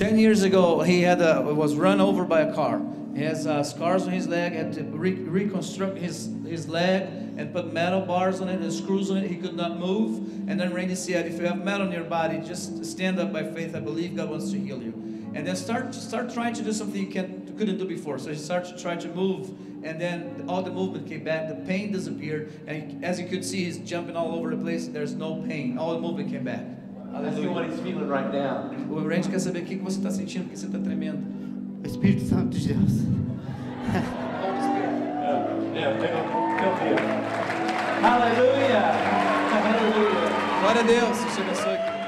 Ten years ago, he had a, was run over by a car. He has uh, scars on his leg. Had to re- reconstruct his his leg and put metal bars on it and screws on it. He could not move. And then Randy said, "If you have metal in your body, just stand up by faith. I believe God wants to heal you." And then start to start trying to do something you can't, couldn't do before. So he started to try to move, and then all the movement came back. The pain disappeared, and he, as you could see, he's jumping all over the place. There's no pain. All the movement came back. Let's see what he's feeling right now. O Randy quer saber o que que você está sentindo, porque você está tremendo. O Espírito Santo de Deus. Hallelujah. Hallelujah. Glória a Deus. Te abençoe.